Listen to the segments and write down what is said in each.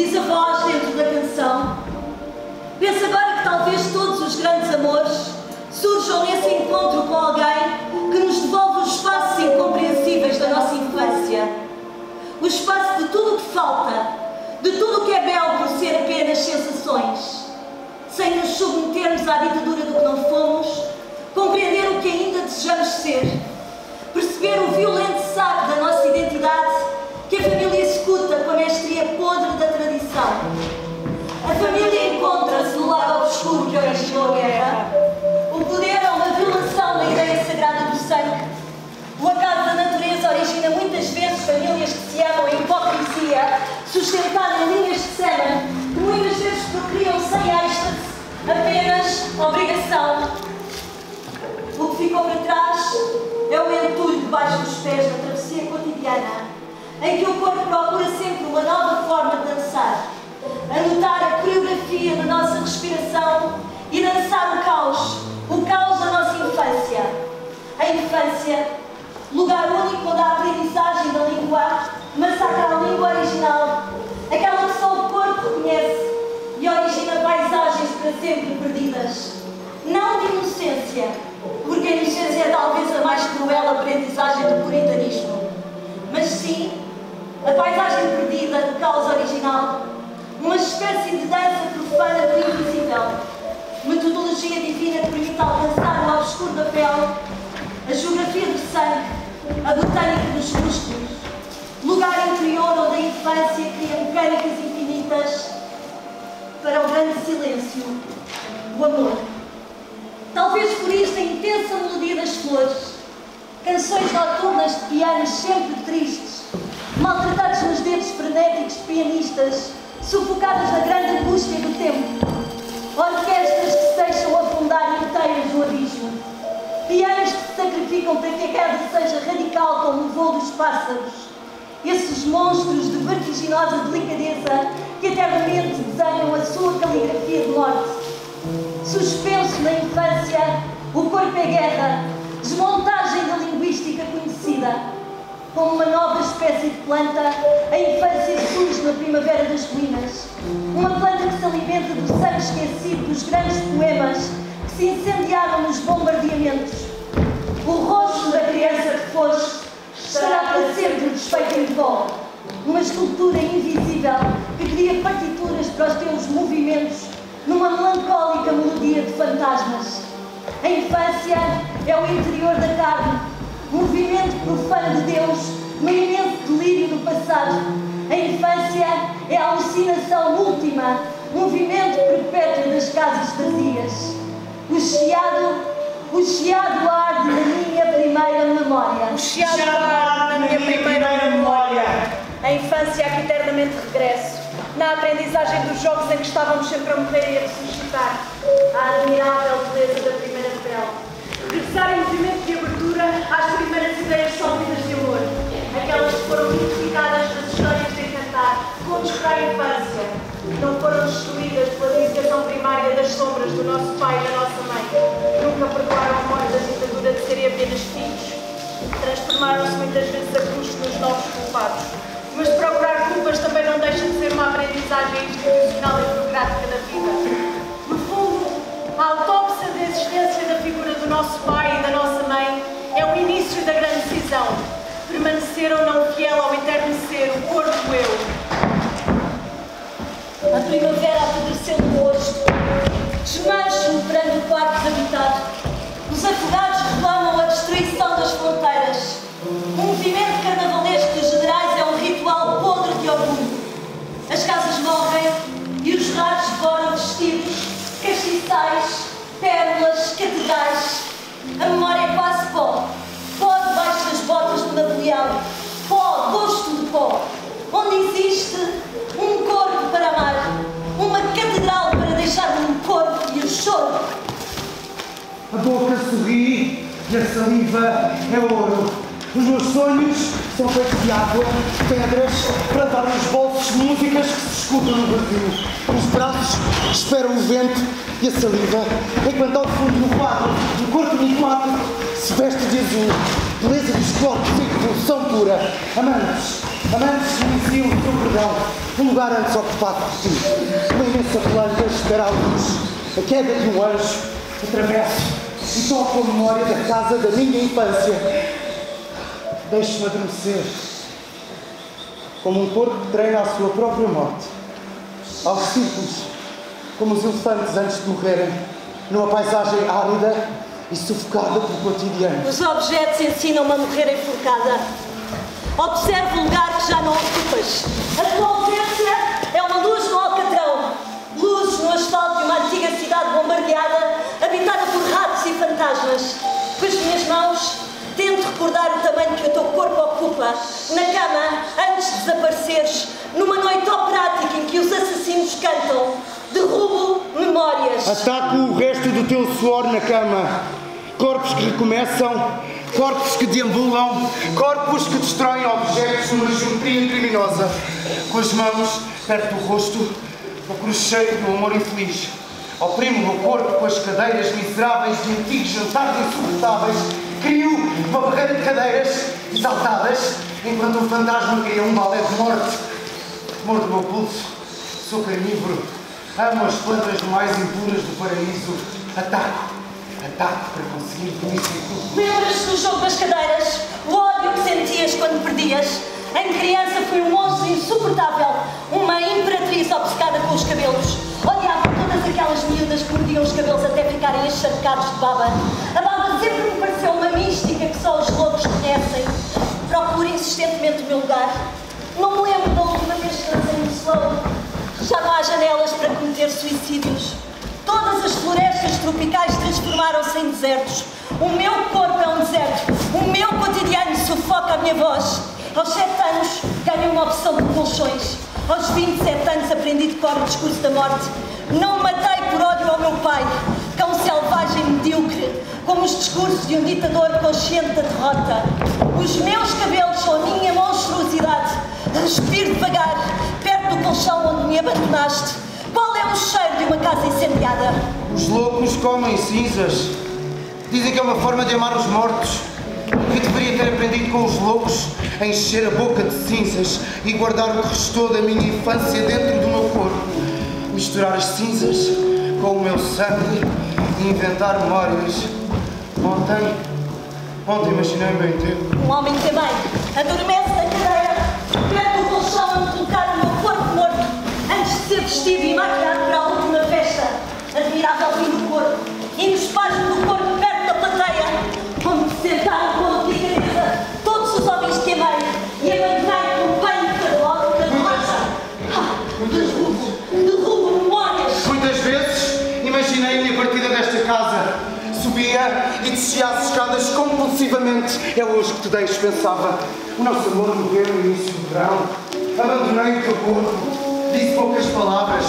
diz a voz dentro da canção. Pensa agora que talvez todos os grandes amores surjam nesse encontro com alguém que nos devolve os espaços incompreensíveis da nossa infância. O espaço de tudo o que falta, de tudo o que é belo por ser apenas sensações. Sem nos submetermos à ditadura do que não fomos, compreender o que ainda desejamos ser, perceber o violento saco da nossa identidade da. A família encontra-se no lado obscuro que originou a guerra. O poder é uma violação da ideia sagrada do sangue. O acaso da natureza origina muitas vezes famílias que se amam em hipocrisia, sustentadas em linhas de sêmen, que muitas vezes procriam sem êxtase, apenas obrigação. O que ficou para trás é o entulho debaixo dos pés na travessia cotidiana, em que o corpo procura sempre uma nova forma de dançar, a notar a coreografia da nossa respiração e dançar o caos, o caos da nossa infância. A infância, lugar único onde a aprendizagem da língua massacra a língua original, aquela que só o corpo reconhece e origina paisagens para sempre perdidas. Não de inocência, porque a inocência é talvez a mais cruel aprendizagem do puritanismo, mas sim a paisagem perdida do caos original, uma espécie de dança profana do invisível, metodologia divina que permite alcançar o obscuro da pele, a geografia do sangue, a botânica dos músculos, lugar interior onde a infância cria mecânicas infinitas para o grande silêncio, o amor. Talvez por isto a intensa melodia das flores, canções noturnas de pianos sempre tristes, maltratados nos dedos frenéticos de pianistas, sufocadas na grande angústia do tempo, orquestras que se deixam afundar inteiras no abismo, pianos que se sacrificam para que a queda seja radical como o voo dos pássaros, esses monstros de vertiginosa delicadeza que eternamente desenham a sua caligrafia de morte. Suspenso na infância, o corpo é guerra, desmontagem da linguística conhecida. Como uma nova espécie de planta, a infância surge na primavera das ruínas. Uma planta que se alimenta do sangue esquecido dos grandes poemas que se incendiaram nos bombardeamentos. O rosto da criança que foste estará para sempre desfeito em pó. Uma escultura invisível que cria partituras para os teus movimentos numa melancólica melodia de fantasmas. A infância é o interior da carne, movimento profano de Deus no imenso delírio do passado. A infância é a alucinação última, movimento perpétuo das casas vazias. O chiado, o chiado arde na minha primeira memória. O chiado arde na minha primeira memória. A infância a que eternamente regresso na aprendizagem dos jogos em que estávamos sempre a morrer e a ressuscitar, a admirável beleza da primeira pele. Regressar em movimento de abertura às primeiras ideias sólidas de amor, aquelas que foram identificadas nas histórias de encantar, contos para a infância, não foram destruídas pela dedicação primária das sombras do nosso pai e da nossa mãe. Nunca perdoaram a morte da ditadura de serem apenas filhos. Transformaram-se muitas vezes a custo nos novos culpados mas procurar culpas também A primavera apodreceu sorri e a saliva é ouro. Os meus sonhos são feitos de água, pedras, para dar nos bolsos músicas que se escutam no vazio. Os braços esperam o vento e a saliva, enquanto ao fundo do quadro, um corpo enigmático se veste de azul. Beleza dos corpos em revolução pura. Amantes, amantes iniciam o seu perdão. Um lugar antes ocupado por ti. Uma imensa planta espera a luz. A queda de um anjo atravessa e toco a memória da casa da minha infância. Deixe-me adormecer, como um corpo que treina a sua própria morte, aos círculos, como os elefantes antes de morrerem, numa paisagem árida e sufocada pelo cotidiano. Os objetos ensinam-me a morrer enforcada. Observe o lugar que já não ocupas. A tua ausência é uma luz no alcatrão, luz no asfalto de uma antiga cidade bombardeada, fantasmas. Com as minhas mãos, tento recordar o tamanho que o teu corpo ocupa, na cama, antes de desapareceres, numa noite operática em que os assassinos cantam. Derrubo memórias. Ataco o resto do teu suor na cama. Corpos que recomeçam, corpos que deambulam, corpos que destroem objetos numa geometria criminosa. Com as mãos perto do rosto, o cheiro do amor infeliz. Oprimo o meu corpo com as cadeiras miseráveis de antigos jantares insuportáveis. Crio uma barreira de cadeiras exaltadas, enquanto um fantasma cria um balé de morte. Mordo o meu pulso, sou carnívoro, amo as plantas mais impuras do paraíso. Ataco, ataco para conseguir tudo isso e tudo. Lembras-te do jogo das cadeiras? O ódio que sentias quando perdias? Em criança fui um monstro insuportável, uma imperatriz obcecada com os cabelos. Todas aquelas miúdas que mordiam os cabelos até ficarem encharcados de baba. A baba sempre me pareceu uma mística que só os loucos conhecem. Procuro insistentemente o meu lugar. Não me lembro da última vez que lancei no slow. Já não há janelas para cometer suicídios. Todas as florestas tropicais transformaram-se em desertos. O meu corpo é um deserto. O meu cotidiano sufoca a minha voz. Aos 7 anos ganhei uma opção de colchões. Aos 27 anos aprendi de cor o discurso da morte. Não matei por ódio ao meu pai, cão selvagem medíocre, como os discursos de um ditador consciente da derrota. Os meus cabelos são a minha monstruosidade. Respiro devagar, perto do colchão onde me abandonaste. Qual é o cheiro de uma casa incendiada? Os loucos comem cinzas. Dizem que é uma forma de amar os mortos. Que deveria ter aprendido com os loucos a encher a boca de cinzas e guardar o que restou da minha infância dentro do meu corpo. Misturar as cinzas com o meu sangue e inventar memórias. Ontem, ontem imaginei-me em tempo. Um homem também adormece na cadeira, perto do colchão onde colocar o meu corpo morto, antes de ser vestido e maquiado para a última festa. Admirável fim do corpo, e no espasmo do corpo compulsivamente. É hoje que te deixo, pensava. O nosso amor morreu no início do verão. Abandonei o teu corpo. Disse poucas palavras.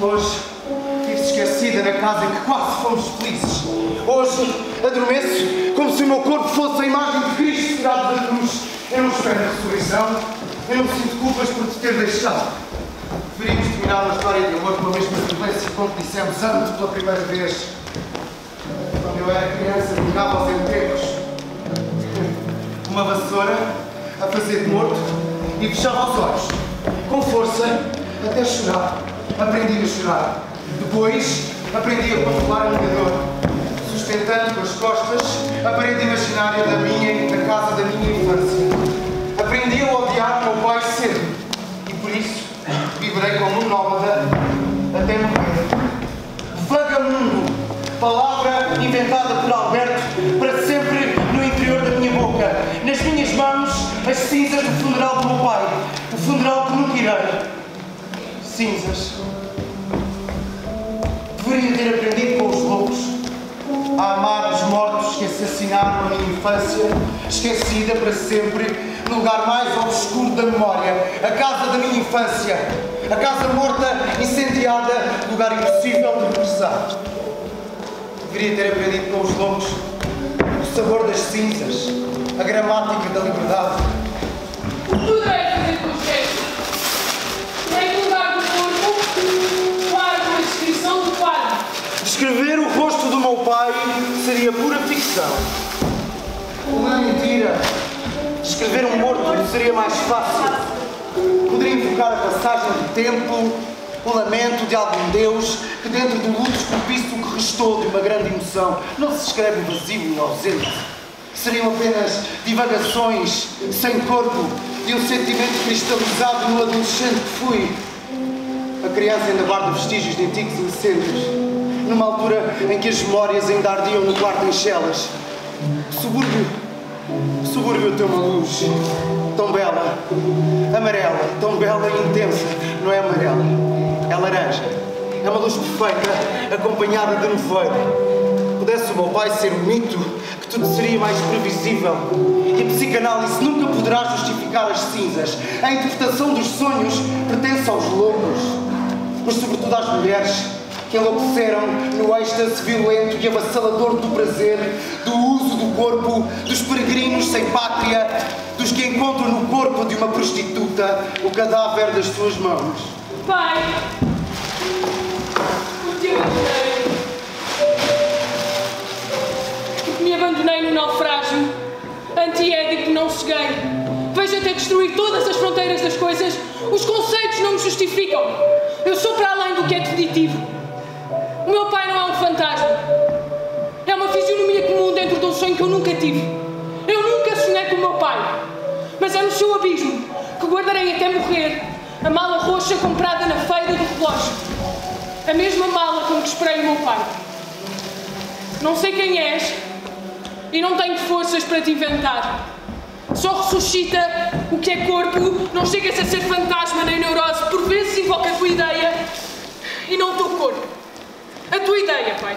Hoje vive esquecida na casa em que quase fomos felizes. Hoje adormeço como se o meu corpo fosse a imagem de Cristo tirado da cruz. Eu não espero a ressurreição. Eu não sinto culpas por te ter deixado. Preferimos terminar uma história de amor com a mesma violência como dissemos antes pela primeira vez. Eu era criança, jogava aos enterros. Uma vassoura a fazer de morto e fechava os olhos. Com força, até chorar. Aprendi a chorar. Depois, aprendi a controlar a minha dor. Sustentando com as costas a parede imaginária da minha e da casa da minha infância. Aprendi a odiar meu pai cedo. E por isso, viverei como um nómada até morrer. Vagamundo, palavra inventada por Alberto para sempre no interior da minha boca. Nas minhas mãos, as cinzas do funeral do meu pai. O funeral que nunca irei. Cinzas. Deveria ter aprendido com os loucos a amar os mortos que assassinaram a minha infância, esquecida para sempre no lugar mais obscuro da memória, a casa da minha infância, a casa morta, incendiada, lugar impossível de regressar. Deveria ter aprendido com os longos o sabor das cinzas, a gramática da liberdade. Tudo é fazer com os gestos. Em lugar do corpo, guardo a descrição do quadro. Descrever o rosto do meu pai seria pura ficção. Uma mentira. Descrever um morto seria mais fácil. Poderia invocar a passagem do tempo, o lamento de algum Deus que dentro do luto esculpisse o que restou de uma grande emoção. Não se escreve vazio e ausente. Seriam apenas divagações sem corpo de um sentimento cristalizado no adolescente que fui. A criança ainda guarda vestígios de antigos incêndios, numa altura em que as memórias ainda ardiam no quarto em chelas. Subúrbio, subúrbio tem uma luz tão bela, amarela, tão bela e intensa. Não é amarela, é laranja. É uma luz perfeita, acompanhada de nevoeiro. Pudesse o meu pai ser um mito, que tudo seria mais previsível. E a psicanálise nunca poderá justificar as cinzas. A interpretação dos sonhos pertence aos loucos, mas sobretudo às mulheres que enlouqueceram no êxtase violento e avassalador do prazer, do uso do corpo, dos peregrinos sem pátria, dos que encontram no corpo de uma prostituta o cadáver das suas mãos. Pai, porque me abandonei. Me abandonei no naufrágio. Antiédipo não cheguei. Vejo até destruir todas as fronteiras das coisas. Os conceitos não me justificam. Eu sou para além do que é definitivo. O meu pai não é um fantasma. É uma fisionomia comum dentro de um sonho que eu nunca tive. Eu nunca sonhei com o meu pai. Mas é no seu abismo que guardarei até morrer a mala roxa comprada na feira do relógio. A mesma mala com que esperei o meu pai. Não sei quem és e não tenho forças para te inventar. Só ressuscita o que é corpo, não chegas a ser fantasma nem neurose, por vezes invoca a tua ideia e não o teu corpo. A tua ideia, pai.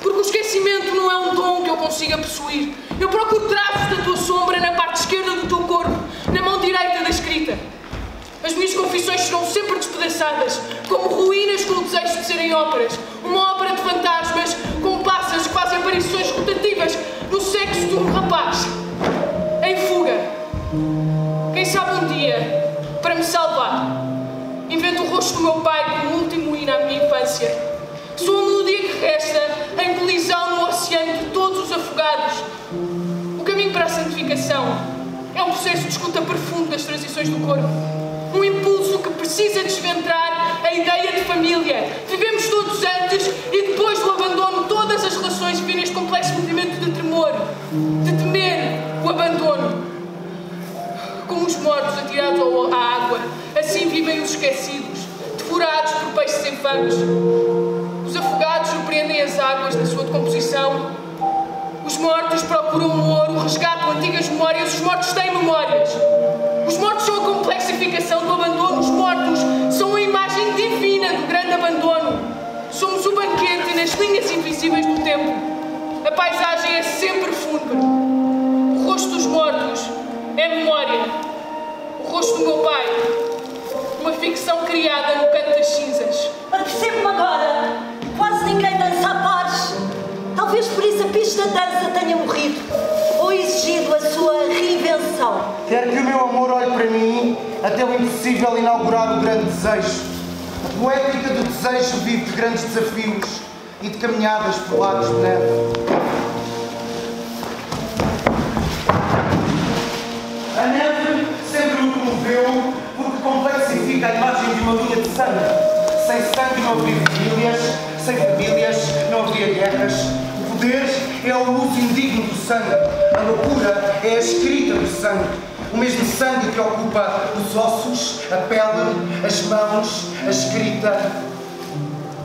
Porque o esquecimento não é um dom que eu consiga possuir. Eu procuro traços da tua sombra na parte esquerda do teu corpo, na mão direita da escrita. As minhas confissões serão sempre despedaçadas, como ruínas com o desejo de serem óperas. Uma ópera de fantasmas, com passas que fazem aparições rotativas no sexo de um rapaz. Em fuga. Quem sabe um dia, para me salvar, invento o rosto do meu pai como último hino à minha infância. Resta em colisão no oceano de todos os afogados. O caminho para a santificação é um processo de escuta profundo das transições do corpo. Um impulso que precisa desventrar a ideia de família. Vivemos todos antes e depois do abandono, todas as relações vivem neste complexo movimento de tremor, de temer o abandono. Como os mortos atirados à água, assim vivem os esquecidos, devorados por peixes infames. Os afogados surpreendem as águas na sua decomposição. Os mortos procuram o ouro, resgatam antigas memórias. Os mortos têm memórias. Os mortos são a complexificação do abandono. Os mortos são a imagem divina do grande abandono. Somos o banquete nas linhas invisíveis do tempo. A paisagem é sempre fúnebre. O rosto dos mortos é memória. O rosto do meu pai, uma ficção criada no canto das cinzas. Apercebo-me agora. Quase ninguém dança a pares. Talvez por isso a pista dança tenha morrido. Ou exigido a sua reinvenção. Quero que o meu amor olhe para mim até o impossível inaugurar o grande desejo. A poética do desejo vive de grandes desafios e de caminhadas por lados de neve. A neve sempre me comoveu porque complexifica a imagem de uma linha de sangue. Sem sangue não haveria famílias, sem famílias não haveria guerras. O poder é o uso indigno do sangue. A loucura é a escrita do sangue. O mesmo sangue que ocupa os ossos, a pele, as mãos, a escrita.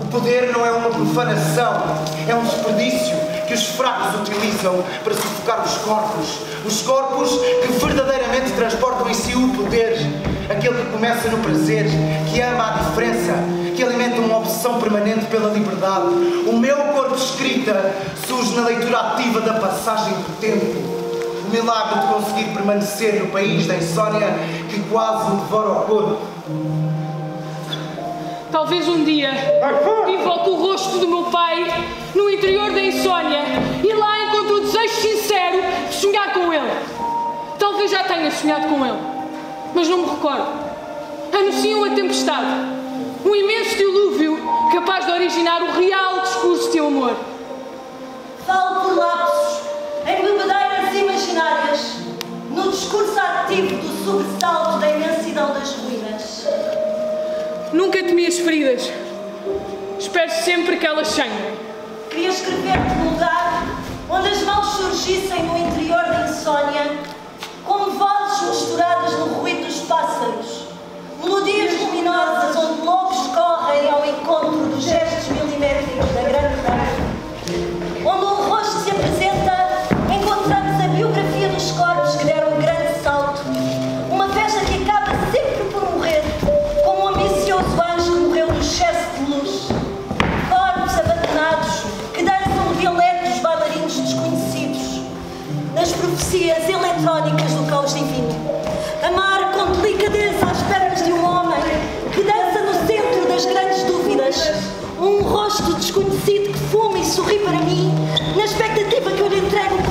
O poder não é uma profanação, é um desperdício que os fracos utilizam para sufocar os corpos. Os corpos que verdadeiramente transportam em si o poder aquele que começa no prazer, que ama a diferença, que alimenta uma opção permanente pela liberdade. O meu corpo escrita surge na leitura ativa da passagem do tempo. O milagre de conseguir permanecer no país da insônia que quase me devora o corpo. Talvez um dia invoque o rosto do meu pai no interior da insônia e lá encontro o desejo sincero de sonhar com ele. Talvez já tenha sonhado com ele mas não me recordo. Anunciam a tempestade, um imenso dilúvio capaz de originar o real discurso de teu amor. Falo por lapsos, em bebedeiras imaginárias, no discurso ativo do sobressalto da imensidão das ruínas. Nunca temi as feridas. Espero sempre que elas sangrem. Queria escrever-te num lugar onde as mãos surgissem no interior da insônia, como vozes misturadas no onde lobos correm ao encontro dos gestos milimétricos da grande raiva, onde um rosto se apresenta, encontramos a biografia dos corpos que deram um grande salto, uma festa que acaba sempre por morrer, como um ambicioso anjo que morreu no excesso de luz. Corpos abandonados que dançam dialetos bailarinos desconhecidos. Nas profecias eletrónicas sorri para mim, na expectativa que eu lhe entregue o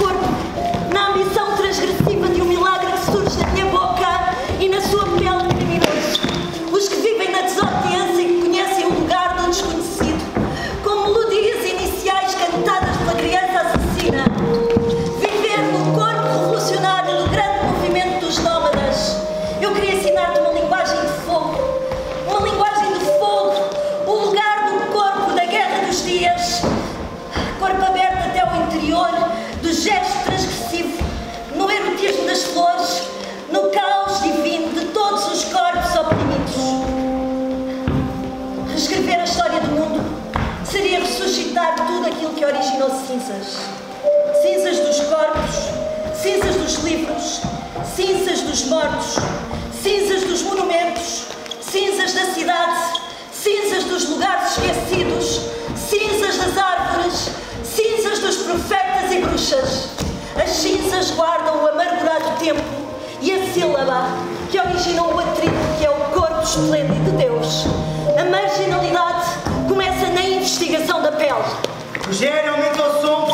As cinzas guardam o amargurado tempo e a sílaba que originou o atrito que é o corpo esplêndido de Deus. A marginalidade começa na investigação da pele. Rogério, aumenta o som,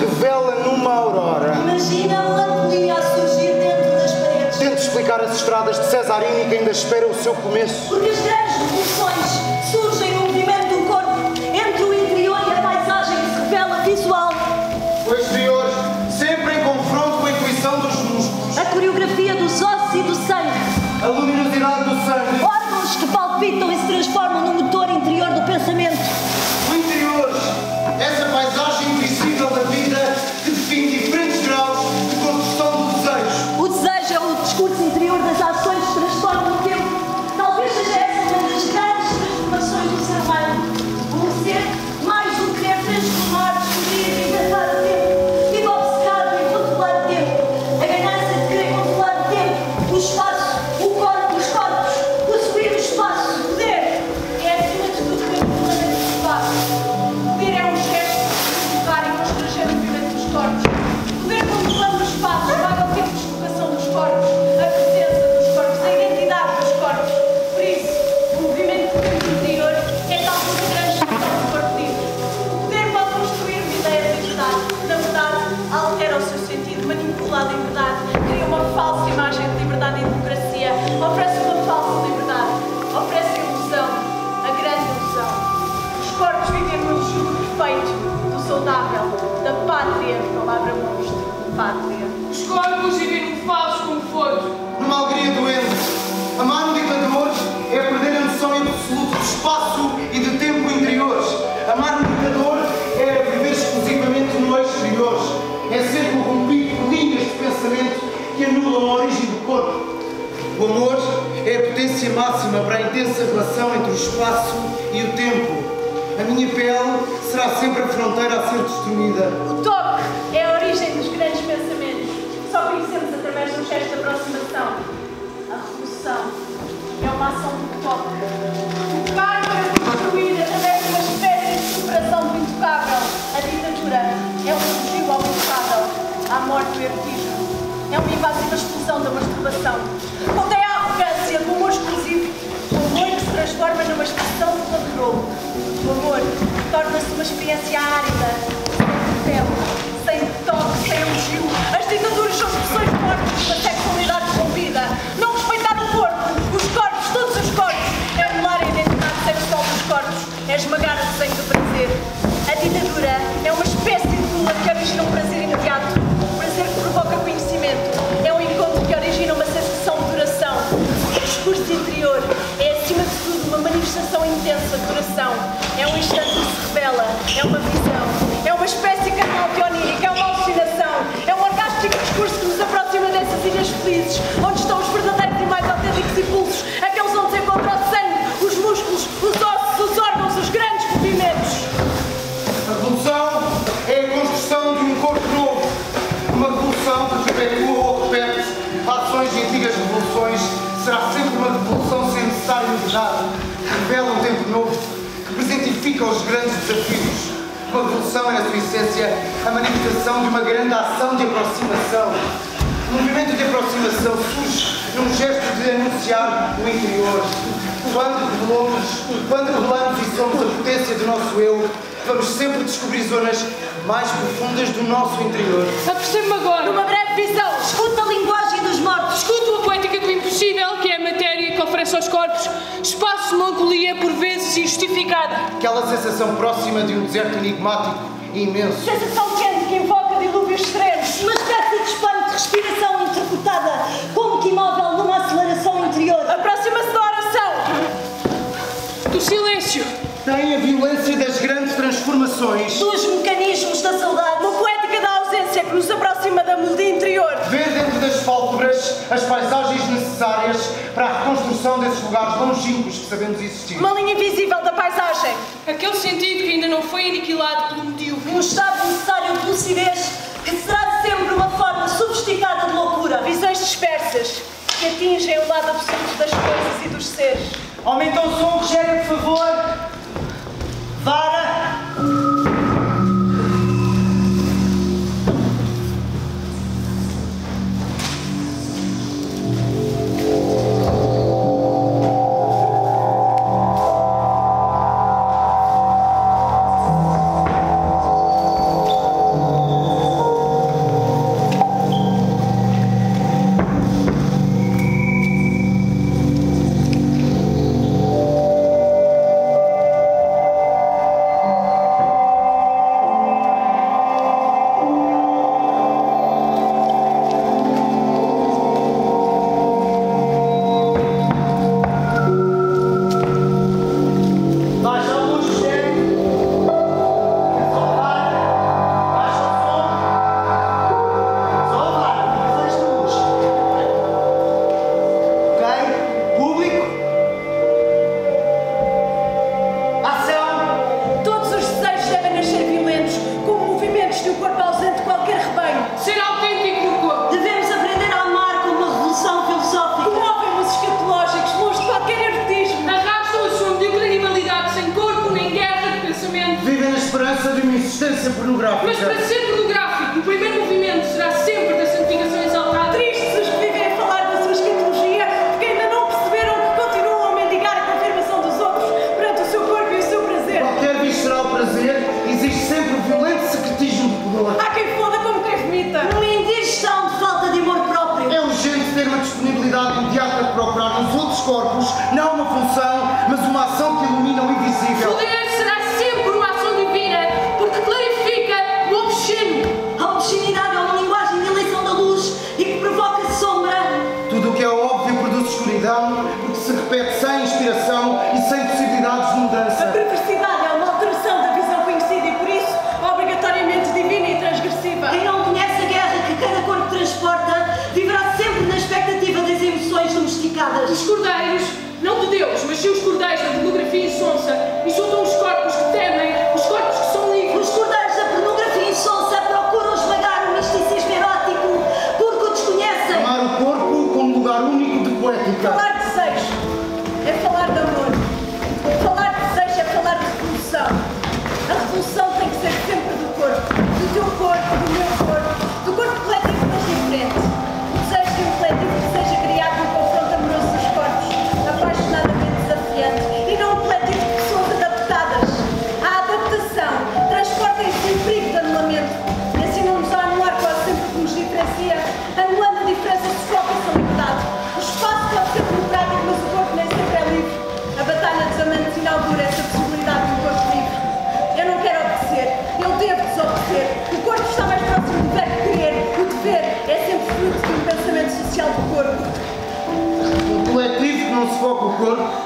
revela numa aurora. Imagina a melancolia a surgir dentro das paredes. Tento explicar as estradas de Cesarini que ainda espera o seu começo. Porque as grandes revoluções perfeito do saudável, da pátria, palavra monstro, pátria. Os corpos vivem no falso conforto. Numa alegria doente. Amar um ditador é perder a noção absoluta de espaço e de tempo interiores. Amar um ditador é viver exclusivamente no exterior. É ser corrompido por linhas de pensamento que anulam a origem do corpo. O amor é a potência máxima para a intensa relação entre o espaço e o tempo. A minha pele será sempre a fronteira a ser destruída. O toque é a origem dos grandes pensamentos. Só conhecemos através de um gesto de aproximação. A revolução é uma ação do toque. Tocar para construir através de uma espécie de superação do intocável. A ditadura é um elogio ao intocável, à morte do erotismo. É uma invasiva explosão da masturbação. Contém a arrogância do amor exclusivo. O amor que se transforma numa expressão O amor torna-se uma experiência árida, sem pele, sem toque, sem elogio. As ditaduras são expressões fortes de uma sexualidade corrompida. Não respeitar o corpo, os corpos, todos os corpos, é anular a identidade sexual dos corpos, é esmagar o desenho do prazer. A ditadura é uma espécie de gula que origina um prazer imediato, novidade. Revela um tempo novo que presentifica os grandes desafios. Uma revolução é, na sua essência, a manifestação de uma grande ação de aproximação. O movimento de aproximação surge num gesto de anunciar o interior. Quando revelamos, quando revelamos e somos a potência do nosso eu, vamos sempre descobrir zonas mais profundas do nosso interior. Apercebo-me agora. Espaço de melancolia por vezes injustificada. Aquela sensação próxima de um deserto enigmático e imenso. sensação quente que invoca dilúvios serenos. Uma espécie de espelho de respiração interpretada, como que imóvel numa aceleração interior. Aproxima-se da oração. Do silêncio. Tem a violência das grandes transformações. Dos mecanismos da saudade. As paisagens necessárias para a reconstrução desses lugares longínquos que sabemos existir. Uma linha invisível da paisagem. Aquele sentido que ainda não foi aniquilado pelo medíocre. Um estado necessário de lucidez que será sempre uma forma sofisticada de loucura. Visões dispersas que atingem o lado absoluto das coisas e dos seres. Aumenta o som, Rogério, por favor. Vara. é que?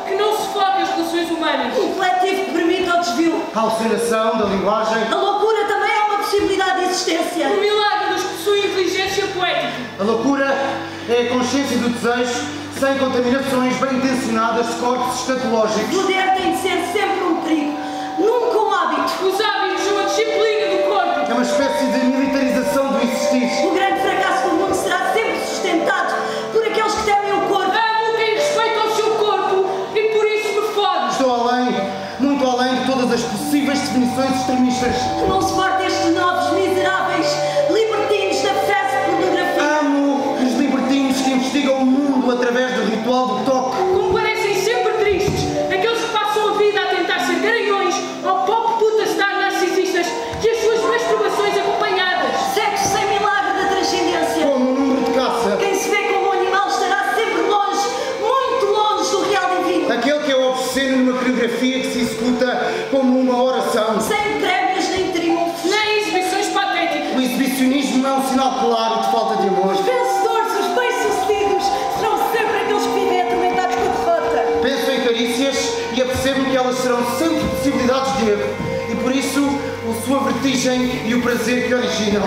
que não se foque as relações humanas. Um coletivo que permita o desvio. A alucinação da linguagem. A loucura também é uma possibilidade de existência. O milagre dos que possuem inteligência poética. A loucura é a consciência do desejo sem contaminações bem intencionadas de corpos. Poder Come on. origem e o prazer que originam.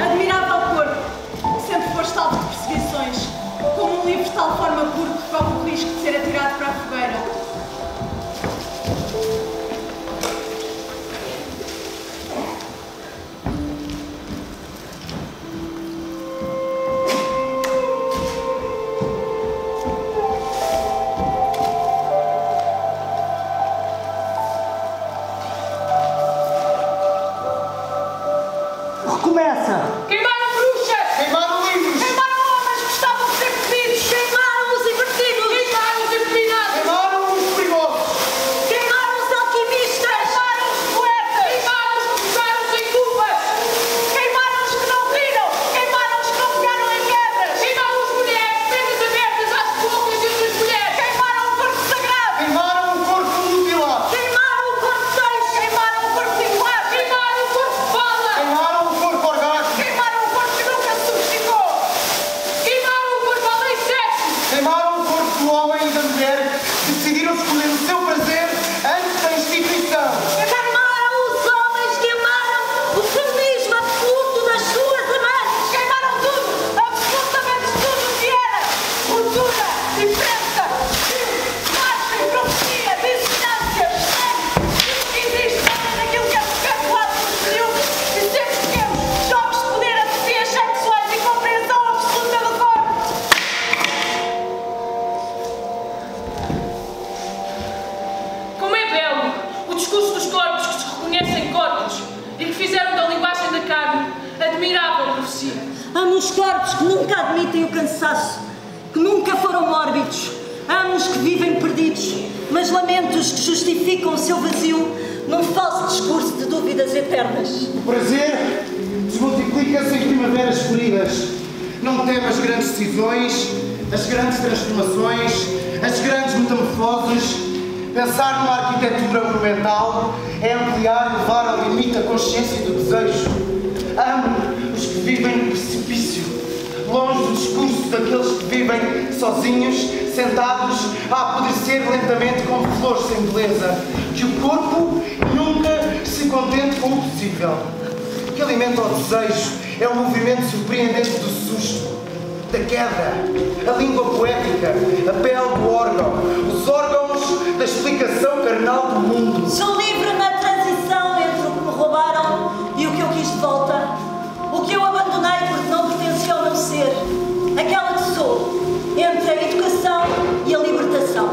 admitem o cansaço, que nunca foram mórbidos, amos que vivem perdidos, mas lamentos que justificam o seu vazio num falso discurso de dúvidas eternas. O prazer desmultiplica-se em primaveras feridas. Não teme as grandes decisões, as grandes transformações, as grandes metamorfoses. Pensar numa arquitetura monumental é ampliar e levar ao limite a consciência do desejo. Amo os que vivem no precipício longe do discurso daqueles que vivem sozinhos, sentados, a apodrecer lentamente como flores sem beleza, que o corpo nunca se contente com o possível, que alimenta o desejo, é o um movimento surpreendente do susto, da queda, a língua poética, a pele do órgão, os órgãos da explicação carnal do mundo. Sou livre na transição entre o que me roubaram entre a educação e a libertação.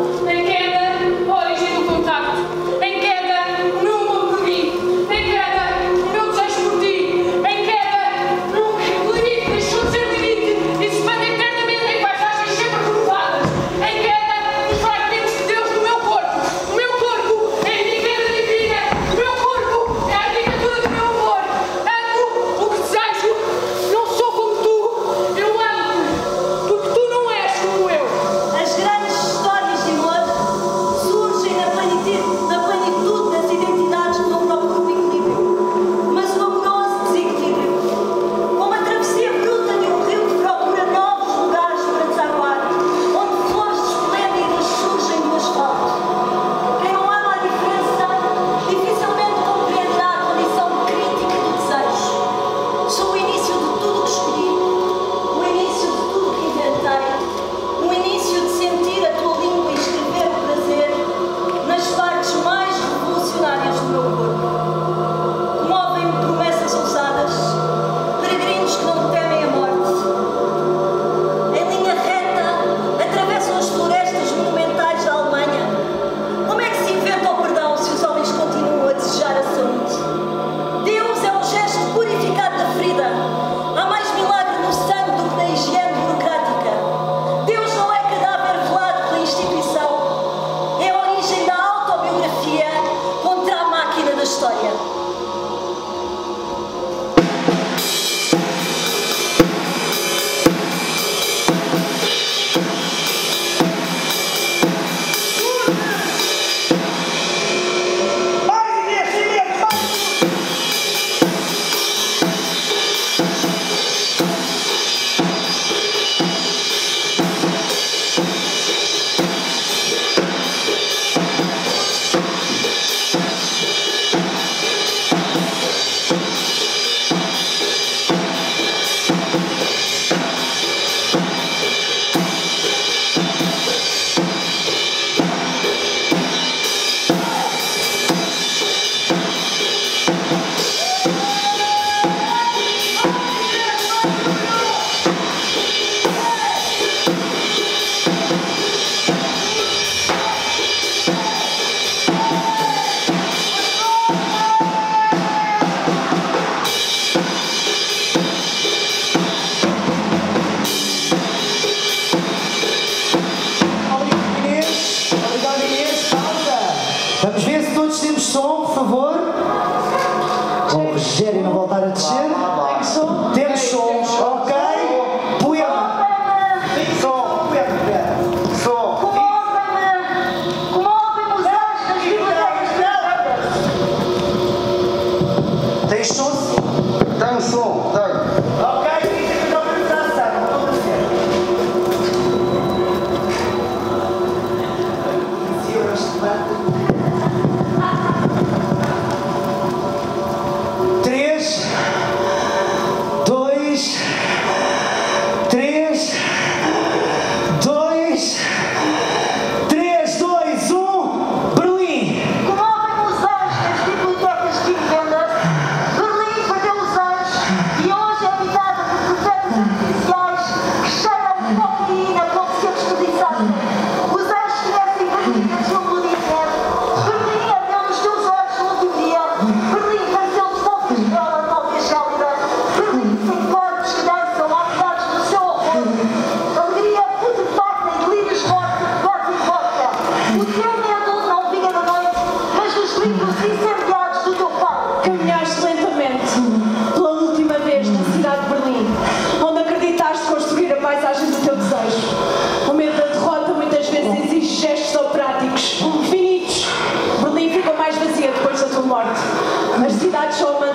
achou uma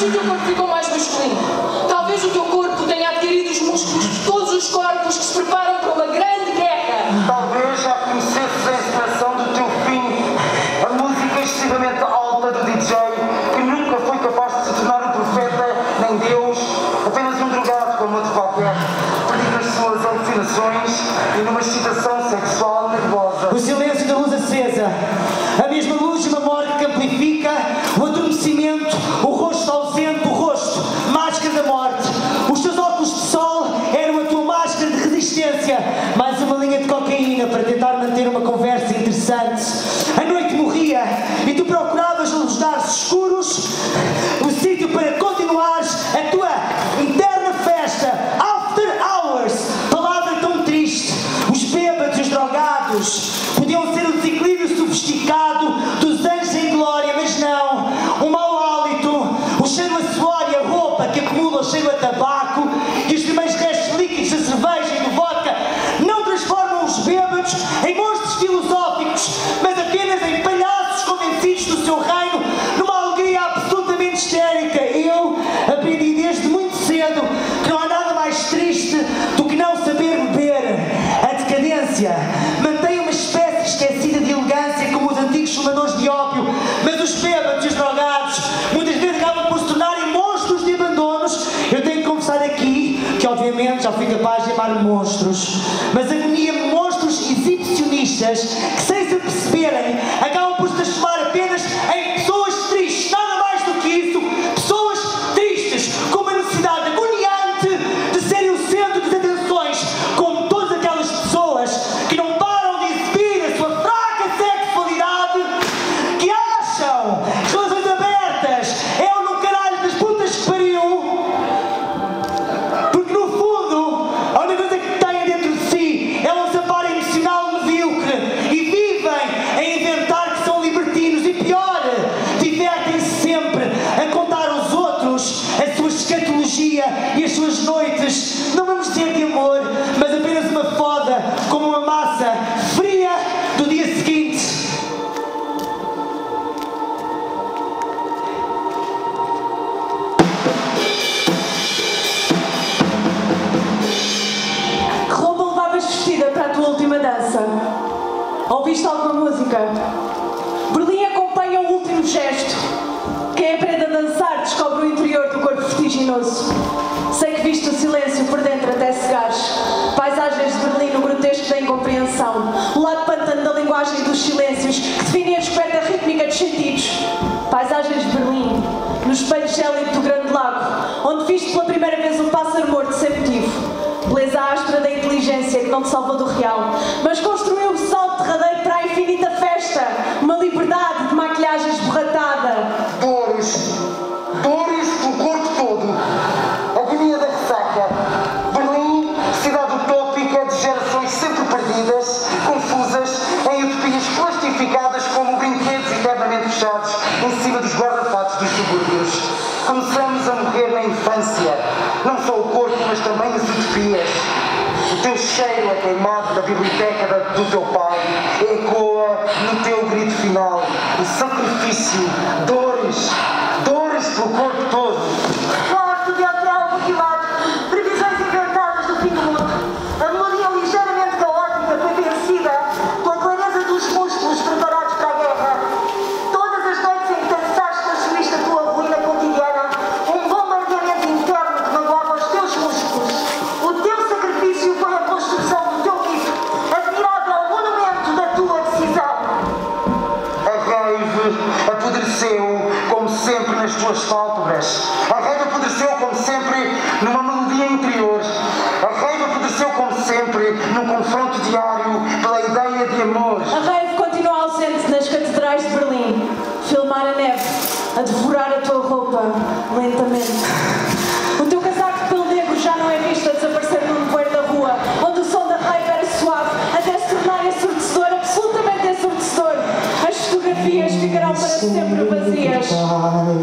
시즌 버티고 elegância. Mantém uma espécie esquecida de elegância como os antigos fumadores de ópio, mas os bêbados e os drogados muitas vezes acabam por se tornarem monstros de abandonos. Eu tenho que confessar aqui que, obviamente, já fui capaz de amar monstros, mas agonia monstros exibicionistas que cheiro queimado da biblioteca do teu pai ecoa no teu grito final o sacrifício, dores, dores pelo corpo todo. Forte de atrás, motivado. high.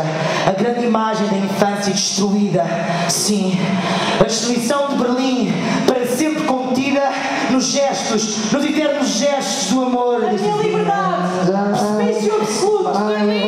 a grande imagem da infância destruída. Sim, a destruição de Berlim para sempre contida nos gestos, nos eternos gestos do amor. A minha liberdade, precipício absoluto, Berlim.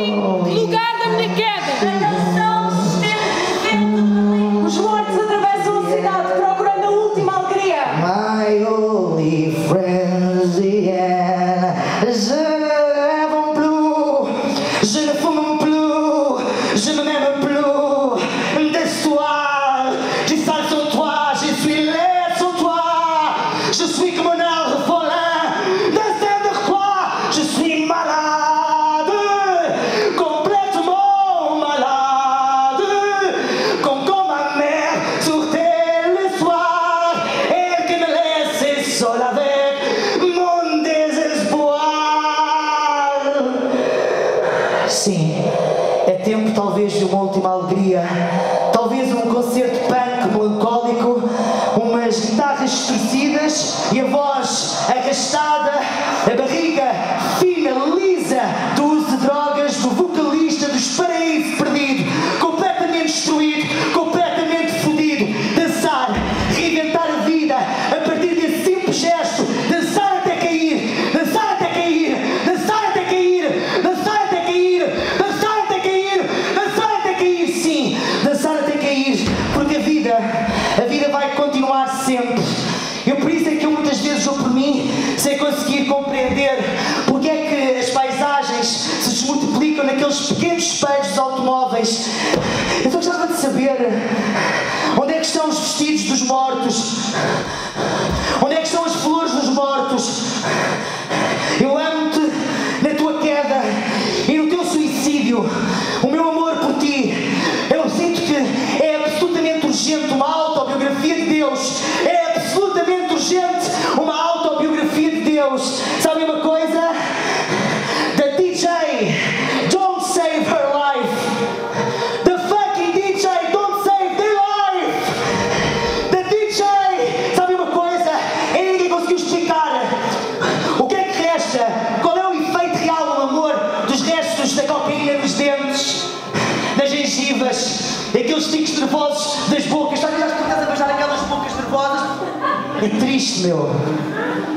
É triste, meu.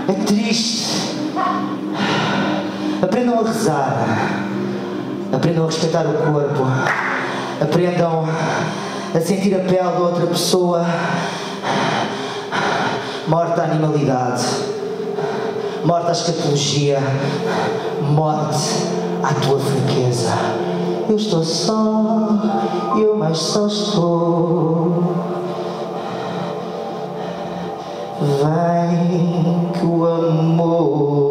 É triste. Aprendam a rezar. Aprendam a respeitar o corpo. Aprendam a sentir a pele da outra pessoa. Morta à animalidade. Morta à escatologia. Morte à tua fraqueza. Eu estou só, eu mais só estou. vai cuồng mồ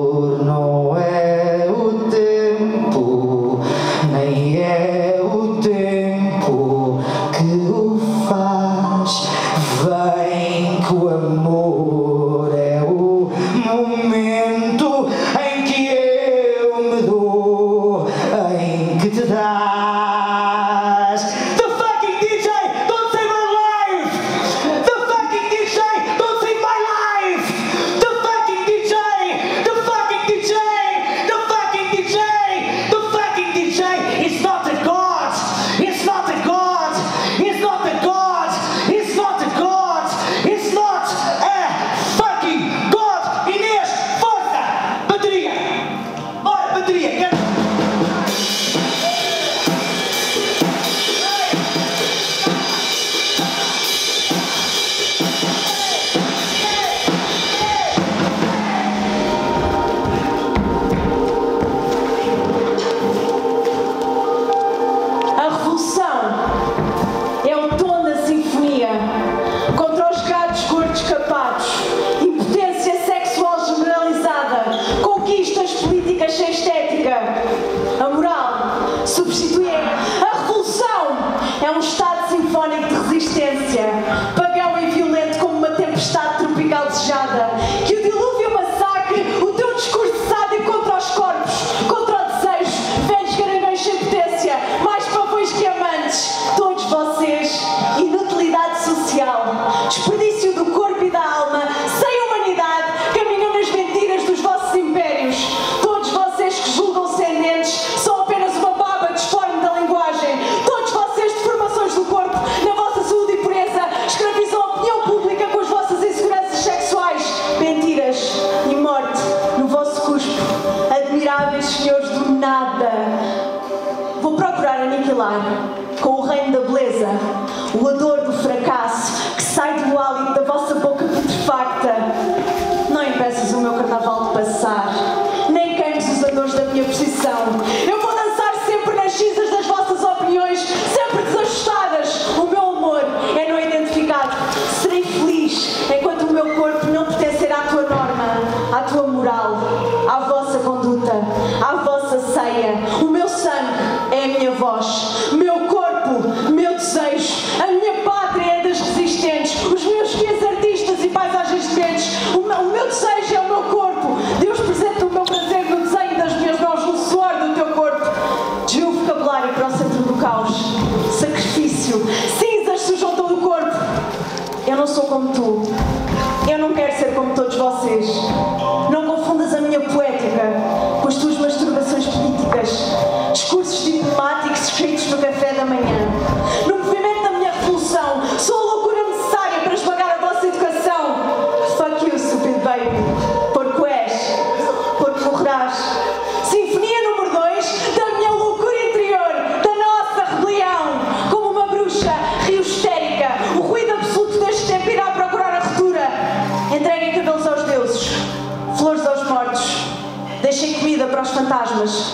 subsiste. fantasmas.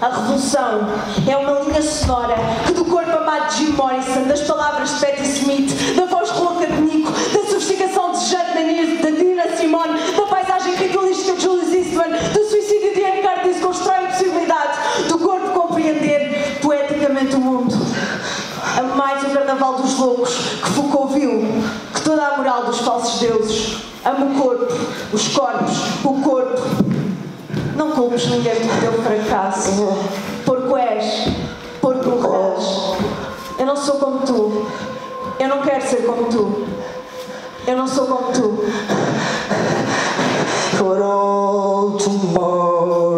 A revolução é uma linha sonora que do corpo amado de Jim Morrison, das palavras de Patti Smith, da voz rouca de Nico, da sofisticação de Jade Daniels, da Nina Simone, da paisagem ritualística de Julius Eastman, do suicídio de Anne Curtis constrói a possibilidade do corpo compreender poeticamente o mundo. A mais o carnaval dos loucos que Foucault viu, que toda a moral dos falsos deuses ama o corpo, os corpos, o corpo, não culpes ninguém pelo teu fracasso. Porco és, porco morrerás. Eu não sou como tu. Eu não quero ser como tu. Eu não sou como tu. For all tomorrow's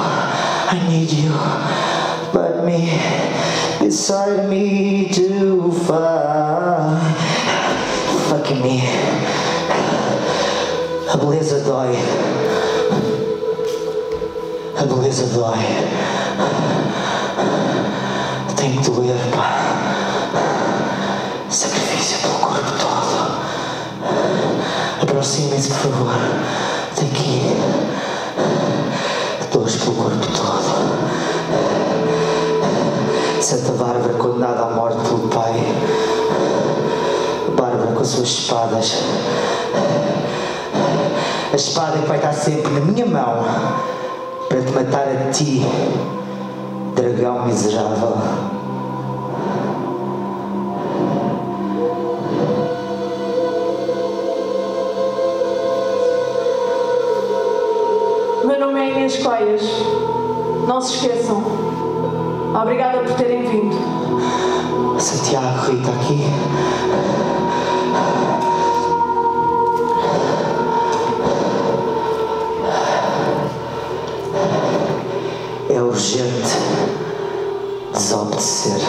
I need you. But me beside me to find. Fucking me. A beleza dói. A beleza dói. Tem que doer, pá. Sacrifício pelo corpo todo. Aproximem-se, por favor. Dores pelo corpo todo. Santa Bárbara condenada à morte pelo Pai. Bárbara com as suas espadas. A espada que vai estar sempre na minha mão para te matar a ti, dragão miserável. Inês Coias. Não se esqueçam. Obrigada por terem vindo. Santiago, Rita aqui. É urgente desobedecer.